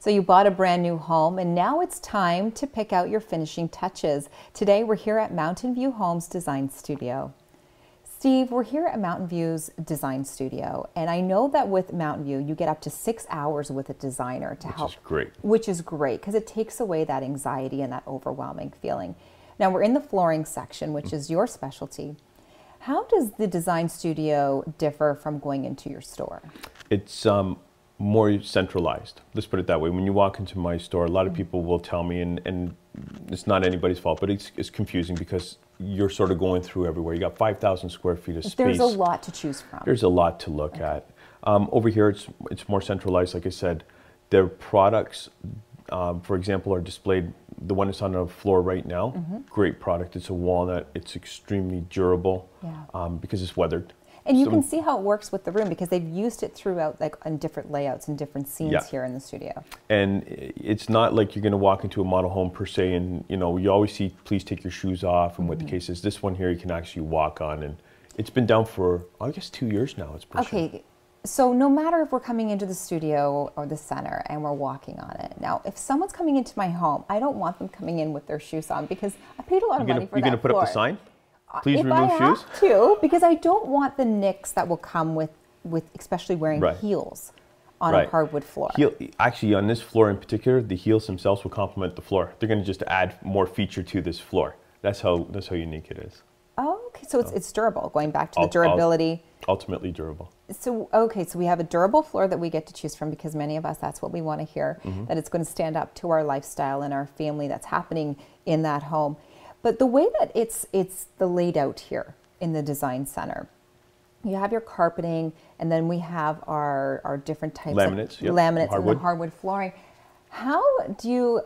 So you bought a brand new home and now it's time to pick out your finishing touches. Today we're here at Mountainview Homes Design Studio. Steve, we're here at Mountainview's design studio, and I know that with Mountainview, you get up to six hours with a designer to which help. Which is great. Which is great because it takes away that anxiety and that overwhelming feeling. Now we're in the flooring section, which is your specialty. How does the design studio differ from going into your store? It's um, more centralized. Let's put it that way. When you walk into my store, a lot of people will tell me, and, and it's not anybody's fault, but it's, it's confusing because you're sort of going through everywhere. You got 5,000 square feet of space. There's a lot to choose from. There's a lot to look okay. at. Um, over here, it's, it's more centralized. Like I said, their products, um, for example, are displayed. The one that's on the floor right now, mm-hmm. great product. It's a walnut. It's extremely durable yeah. um, because it's weathered. And you so, can see how it works with the room because they've used it throughout, like on different layouts and different scenes yeah. here in the studio. And it's not like you're going to walk into a model home per se, and you know you always see, please take your shoes off, and mm-hmm. what the mm-hmm. case is. This one here, you can actually walk on, and it's been down for I guess two years now. It's okay. So no matter if we're coming into the studio or the center and we're walking on it. Now, if someone's coming into my home, I don't want them coming in with their shoes on because I paid a lot you're of gonna, money for you're that. You're going to put floor. up the sign? Please if remove I shoes. Have to because I don't want the nicks that will come with with especially wearing right. heels on right. a hardwood floor. Heel, actually, on this floor in particular, the heels themselves will complement the floor. They're going to just add more feature to this floor. That's how that's how unique it is. Oh, okay. So it's, it's durable. Going back to the durability. Ultimately durable. So okay, so we have a durable floor that we get to choose from because many of us that's what we want to hear. Mm-hmm. That it's going to stand up to our lifestyle and our family that's happening in that home. But the way that it's it's the laid out here in the design center, you have your carpeting, and then we have our our different types laminates, of yep. laminates hardwood. and the hardwood flooring. How do you?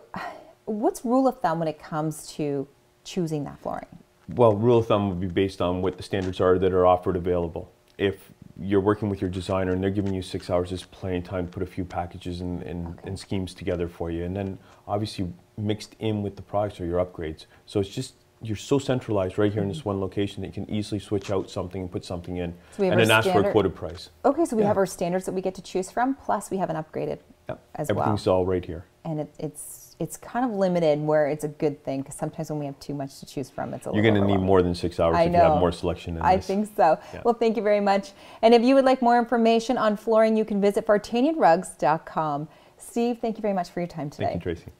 What's rule of thumb when it comes to choosing that flooring? Well, rule of thumb would be based on what the standards are that are offered available. If you're working with your designer and they're giving you six hours, is plenty of time to put a few packages and, and, okay. and schemes together for you. And then obviously mixed in with the products are your upgrades. So it's just you're so centralized right here in this mm-hmm. one location that you can easily switch out something and put something in so and then ask for a quoted price. Okay, so we yeah. have our standards that we get to choose from, plus we have an upgraded yep. as Everything's well. Everything's all right here. And it, it's it's kind of limited where it's a good thing because sometimes when we have too much to choose from, it's a You're going to need more than six hours I if know. you have more selection than I this. think so. Yeah. Well, thank you very much. And if you would like more information on flooring, you can visit vartanianrugs.com. Steve, thank you very much for your time today. Thank you, Tracy.